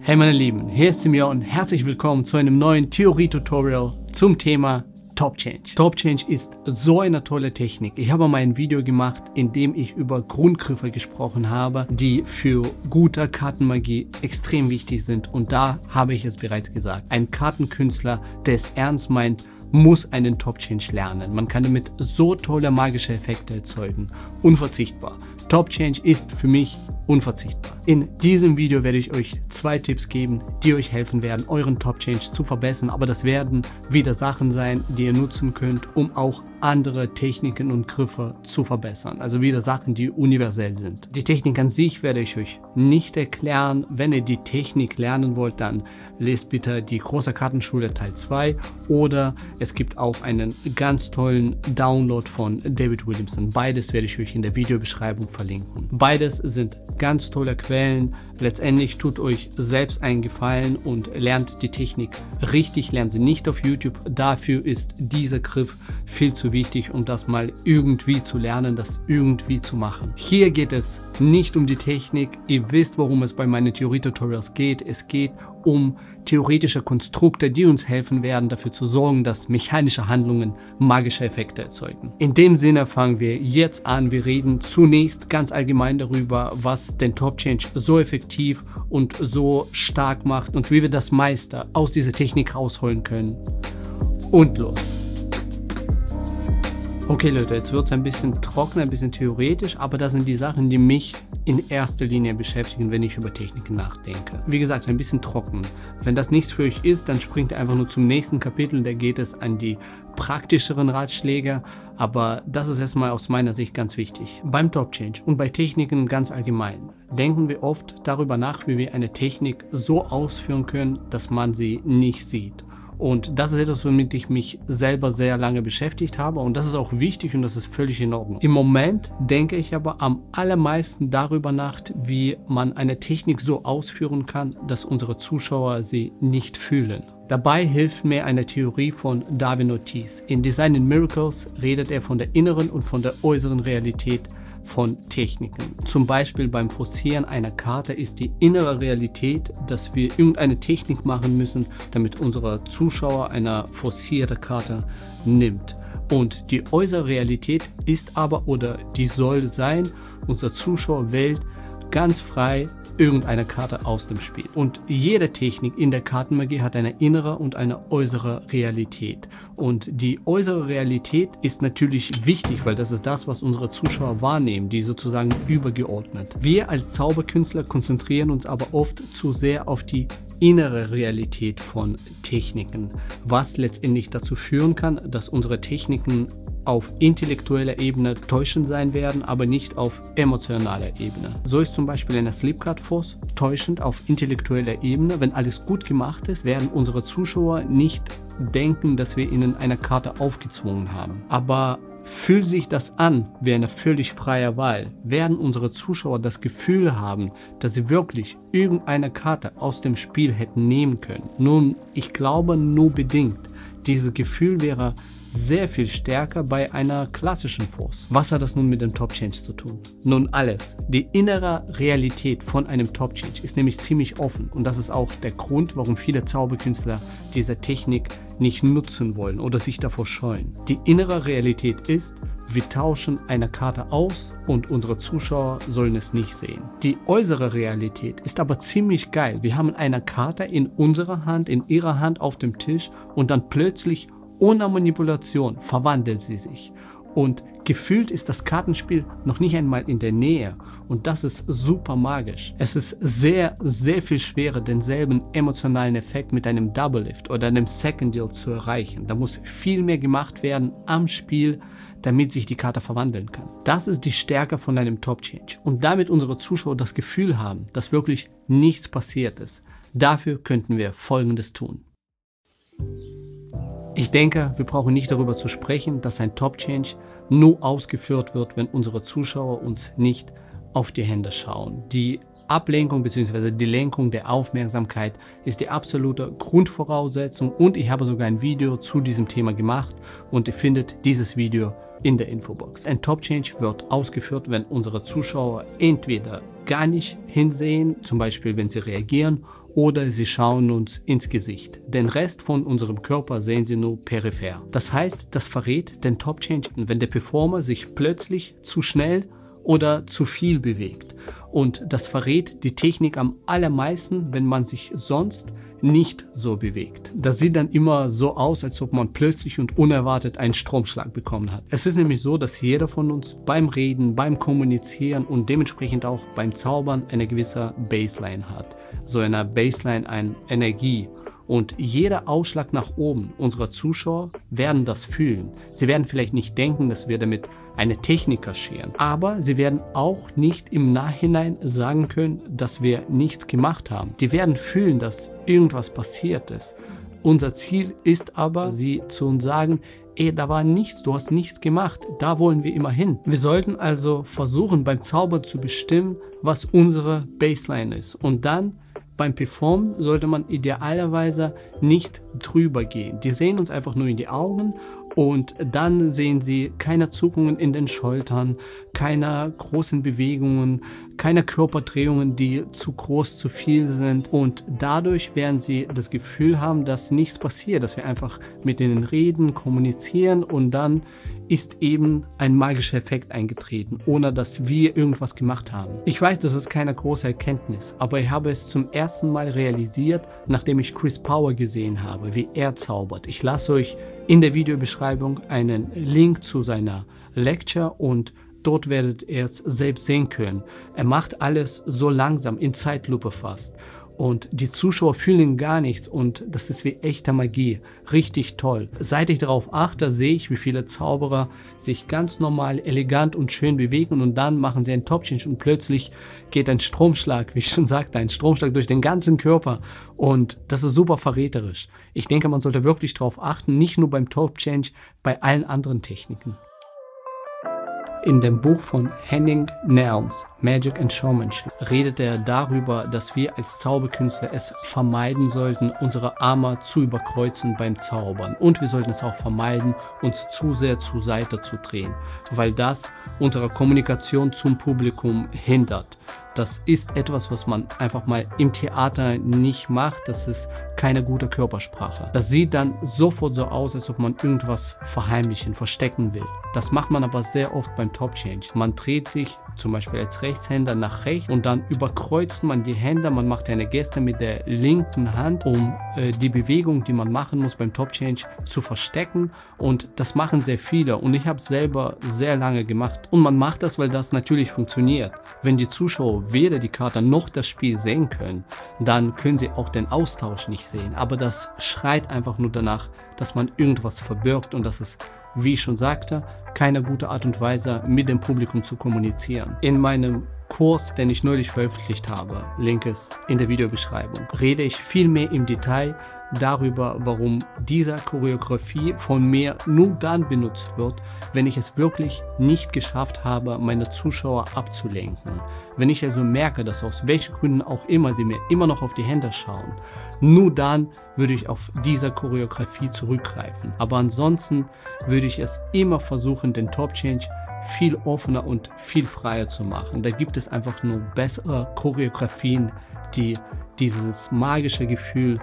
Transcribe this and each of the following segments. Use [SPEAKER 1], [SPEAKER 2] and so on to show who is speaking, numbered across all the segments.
[SPEAKER 1] Hey meine Lieben, hier ist Simeon und herzlich willkommen zu einem neuen Theorie-Tutorial zum Thema Top Change. Top Change ist so eine tolle Technik. Ich habe mal ein Video gemacht, in dem ich über Grundgriffe gesprochen habe, die für gute Kartenmagie extrem wichtig sind. Und da habe ich es bereits gesagt. Ein Kartenkünstler, der es ernst meint, muss einen Top Change lernen. Man kann damit so tolle magische Effekte erzeugen. Unverzichtbar. Top Change ist für mich unverzichtbar. In diesem Video werde ich euch zwei Tipps geben, die euch helfen werden, euren Top Change zu verbessern. Aber das werden wieder Sachen sein, die ihr nutzen könnt, um auch andere Techniken und Griffe zu verbessern. Also wieder Sachen, die universell sind. Die Technik an sich werde ich euch nicht erklären. Wenn ihr die Technik lernen wollt, dann lest bitte die große Kartenschule Teil 2 oder es gibt auch einen ganz tollen Download von David Williamson. Beides werde ich euch in der Videobeschreibung verlinken. Beides sind ganz tolle Quellen. Letztendlich tut euch selbst einen Gefallen und lernt die Technik richtig, lernt sie nicht auf YouTube. Dafür ist dieser Griff viel zu wichtig, um das mal irgendwie zu lernen, das irgendwie zu machen. Hier geht es nicht um die Technik. Ihr wisst, worum es bei meinen Theorie-Tutorials geht. Es geht um theoretische Konstrukte, die uns helfen werden, dafür zu sorgen, dass mechanische Handlungen magische Effekte erzeugen. In dem Sinne fangen wir jetzt an. Wir reden zunächst ganz allgemein darüber, was den Top Change so effektiv und so stark macht und wie wir das meiste aus dieser Technik rausholen können. Und los! Okay Leute, jetzt wird es ein bisschen trocken, ein bisschen theoretisch, aber das sind die Sachen, die mich in erster Linie beschäftigen, wenn ich über Techniken nachdenke. Wie gesagt, ein bisschen trocken. Wenn das nichts für euch ist, dann springt einfach nur zum nächsten Kapitel, da geht es an die praktischeren Ratschläge, aber das ist erstmal aus meiner Sicht ganz wichtig. Beim Top Change und bei Techniken ganz allgemein denken wir oft darüber nach, wie wir eine Technik so ausführen können, dass man sie nicht sieht. Und das ist etwas, womit ich mich selber sehr lange beschäftigt habe. Und das ist auch wichtig und das ist völlig in Ordnung. Im Moment denke ich aber am allermeisten darüber nach, wie man eine Technik so ausführen kann, dass unsere Zuschauer sie nicht fühlen. Dabei hilft mir eine Theorie von Darwin Ortiz. In Design in Miracles redet er von der inneren und von der äußeren Realität von Techniken. Zum Beispiel beim Forcieren einer Karte ist die innere Realität, dass wir irgendeine Technik machen müssen, damit unsere Zuschauer eine forcierte Karte nimmt. Und die äußere Realität ist aber oder die soll sein, unser Zuschauer wählt ganz frei irgendeine Karte aus dem Spiel. Und jede Technik in der Kartenmagie hat eine innere und eine äußere Realität. Und die äußere Realität ist natürlich wichtig, weil das ist das, was unsere Zuschauer wahrnehmen, die sozusagen übergeordnet. Wir als Zauberkünstler konzentrieren uns aber oft zu sehr auf die innere Realität von Techniken, was letztendlich dazu führen kann, dass unsere Techniken auf intellektueller Ebene täuschend sein werden, aber nicht auf emotionaler Ebene. So ist zum Beispiel eine Sleepcard Force täuschend auf intellektueller Ebene. Wenn alles gut gemacht ist, werden unsere Zuschauer nicht denken, dass wir ihnen eine Karte aufgezwungen haben. Aber Fühlt sich das an wie eine völlig freie Wahl, werden unsere Zuschauer das Gefühl haben, dass sie wirklich irgendeine Karte aus dem Spiel hätten nehmen können. Nun, ich glaube nur bedingt. Dieses Gefühl wäre sehr viel stärker bei einer klassischen Force. Was hat das nun mit dem Top Change zu tun? Nun alles. Die innere Realität von einem Top Change ist nämlich ziemlich offen und das ist auch der Grund, warum viele Zauberkünstler diese Technik nicht nutzen wollen oder sich davor scheuen. Die innere Realität ist, wir tauschen eine Karte aus und unsere Zuschauer sollen es nicht sehen. Die äußere Realität ist aber ziemlich geil. Wir haben eine Karte in unserer Hand, in ihrer Hand auf dem Tisch und dann plötzlich ohne Manipulation verwandelt sie sich. Und gefühlt ist das Kartenspiel noch nicht einmal in der Nähe. Und das ist super magisch. Es ist sehr, sehr viel schwerer, denselben emotionalen Effekt mit einem Double Lift oder einem Second Deal zu erreichen. Da muss viel mehr gemacht werden am Spiel, damit sich die Karte verwandeln kann. Das ist die Stärke von einem Top Change. Und damit unsere Zuschauer das Gefühl haben, dass wirklich nichts passiert ist. Dafür könnten wir Folgendes tun. Ich denke, wir brauchen nicht darüber zu sprechen, dass ein Top-Change nur ausgeführt wird, wenn unsere Zuschauer uns nicht auf die Hände schauen. Die Ablenkung bzw. die Lenkung der Aufmerksamkeit ist die absolute Grundvoraussetzung und ich habe sogar ein Video zu diesem Thema gemacht und ihr findet dieses Video in der Infobox. Ein Top Change wird ausgeführt, wenn unsere Zuschauer entweder gar nicht hinsehen, zum Beispiel wenn sie reagieren, oder sie schauen uns ins Gesicht. Den Rest von unserem Körper sehen sie nur peripher. Das heißt, das verrät den Top Change, wenn der Performer sich plötzlich zu schnell oder zu viel bewegt. Und das verrät die Technik am allermeisten, wenn man sich sonst nicht so bewegt. Das sieht dann immer so aus, als ob man plötzlich und unerwartet einen Stromschlag bekommen hat. Es ist nämlich so, dass jeder von uns beim Reden, beim Kommunizieren und dementsprechend auch beim Zaubern eine gewisse Baseline hat. So eine Baseline an Energie. Und jeder Ausschlag nach oben unserer Zuschauer werden das fühlen. Sie werden vielleicht nicht denken, dass wir damit eine Technik kaschieren. Aber sie werden auch nicht im Nachhinein sagen können, dass wir nichts gemacht haben. Die werden fühlen, dass irgendwas passiert ist. Unser Ziel ist aber, sie zu sagen, ey, da war nichts, du hast nichts gemacht, da wollen wir immer hin. Wir sollten also versuchen, beim Zauber zu bestimmen, was unsere Baseline ist. Und dann beim Performen sollte man idealerweise nicht drüber gehen. Die sehen uns einfach nur in die Augen und dann sehen sie keine Zuckungen in den Schultern, keine großen Bewegungen, keine Körperdrehungen, die zu groß, zu viel sind. Und dadurch werden sie das Gefühl haben, dass nichts passiert, dass wir einfach mit ihnen reden, kommunizieren und dann ist eben ein magischer Effekt eingetreten, ohne dass wir irgendwas gemacht haben. Ich weiß, das ist keine große Erkenntnis, aber ich habe es zum ersten Mal realisiert, nachdem ich Chris Power gesehen habe, wie er zaubert. Ich lasse euch in der Videobeschreibung einen Link zu seiner Lecture und dort werdet ihr es selbst sehen können. Er macht alles so langsam, in Zeitlupe fast und die Zuschauer fühlen gar nichts und das ist wie echte Magie. Richtig toll. Seit ich darauf achte, sehe ich, wie viele Zauberer sich ganz normal, elegant und schön bewegen und dann machen sie einen Top-Change und plötzlich geht ein Stromschlag, wie ich schon sagte, ein Stromschlag durch den ganzen Körper und das ist super verräterisch. Ich denke, man sollte wirklich darauf achten, nicht nur beim Top-Change, bei allen anderen Techniken. In dem Buch von Henning Nelms, Magic and Showmanship, redet er darüber, dass wir als Zauberkünstler es vermeiden sollten, unsere Arme zu überkreuzen beim Zaubern. Und wir sollten es auch vermeiden, uns zu sehr zur Seite zu drehen, weil das unsere Kommunikation zum Publikum hindert. Das ist etwas, was man einfach mal im Theater nicht macht. Das ist keine gute Körpersprache. Das sieht dann sofort so aus, als ob man irgendwas verheimlichen, verstecken will. Das macht man aber sehr oft beim Top Change. Man dreht sich zum Beispiel als Rechtshänder nach rechts und dann überkreuzt man die Hände, man macht eine Geste mit der linken Hand, um äh, die Bewegung, die man machen muss beim Top Change zu verstecken. Und das machen sehr viele. Und ich habe es selber sehr lange gemacht. Und man macht das, weil das natürlich funktioniert. Wenn die Zuschauer weder die Karte noch das Spiel sehen können, dann können sie auch den Austausch nicht sehen, aber das schreit einfach nur danach, dass man irgendwas verbirgt und dass es wie ich schon sagte, keine gute Art und Weise mit dem Publikum zu kommunizieren. In meinem Kurs, den ich neulich veröffentlicht habe, Link ist in der Videobeschreibung, rede ich viel mehr im Detail darüber, warum diese Choreografie von mir nur dann benutzt wird, wenn ich es wirklich nicht geschafft habe, meine Zuschauer abzulenken. Wenn ich also merke, dass aus welchen Gründen auch immer sie mir immer noch auf die Hände schauen, nur dann würde ich auf diese Choreografie zurückgreifen. Aber ansonsten würde ich es immer versuchen, den Top Change viel offener und viel freier zu machen. Da gibt es einfach nur bessere Choreografien, die dieses magische Gefühl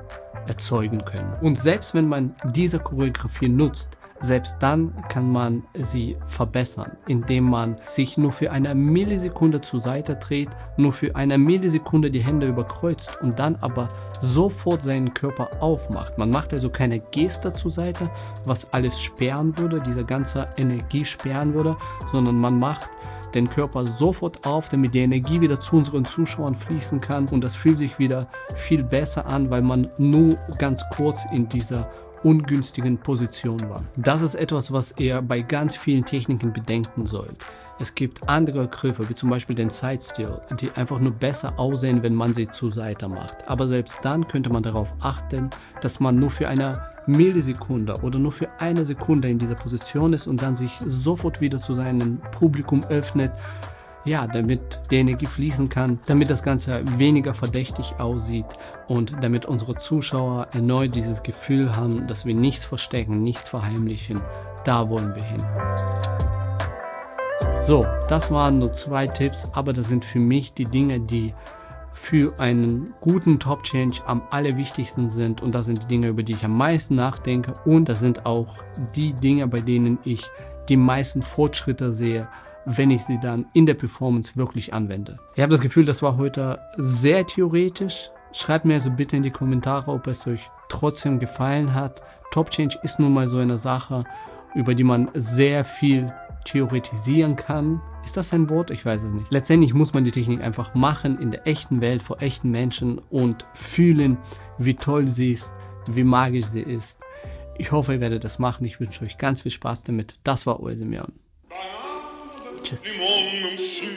[SPEAKER 1] erzeugen können. Und selbst wenn man diese Choreografie nutzt, selbst dann kann man sie verbessern, indem man sich nur für eine Millisekunde zur Seite dreht, nur für eine Millisekunde die Hände überkreuzt und dann aber sofort seinen Körper aufmacht. Man macht also keine Geste zur Seite, was alles sperren würde, diese ganze Energie sperren würde, sondern man macht den Körper sofort auf, damit die Energie wieder zu unseren Zuschauern fließen kann und das fühlt sich wieder viel besser an, weil man nur ganz kurz in dieser ungünstigen Position war. Das ist etwas, was ihr bei ganz vielen Techniken bedenken sollt. Es gibt andere Griffe, wie zum Beispiel den Side-Still, die einfach nur besser aussehen, wenn man sie zur Seite macht. Aber selbst dann könnte man darauf achten, dass man nur für eine Millisekunde oder nur für eine Sekunde in dieser Position ist und dann sich sofort wieder zu seinem Publikum öffnet, ja, damit die Energie fließen kann, damit das Ganze weniger verdächtig aussieht und damit unsere Zuschauer erneut dieses Gefühl haben, dass wir nichts verstecken, nichts verheimlichen. Da wollen wir hin. So, das waren nur zwei Tipps, aber das sind für mich die Dinge, die für einen guten Top Change am allerwichtigsten sind. Und das sind die Dinge, über die ich am meisten nachdenke. Und das sind auch die Dinge, bei denen ich die meisten Fortschritte sehe, wenn ich sie dann in der Performance wirklich anwende. Ich habe das Gefühl, das war heute sehr theoretisch. Schreibt mir also bitte in die Kommentare, ob es euch trotzdem gefallen hat. Top Change ist nun mal so eine Sache, über die man sehr viel theoretisieren kann. Ist das ein Wort? Ich weiß es nicht. Letztendlich muss man die Technik einfach machen in der echten Welt vor echten Menschen und fühlen, wie toll sie ist, wie magisch sie ist. Ich hoffe, ihr werdet das machen. Ich wünsche euch ganz viel Spaß damit. Das war euer Simeon. pictures.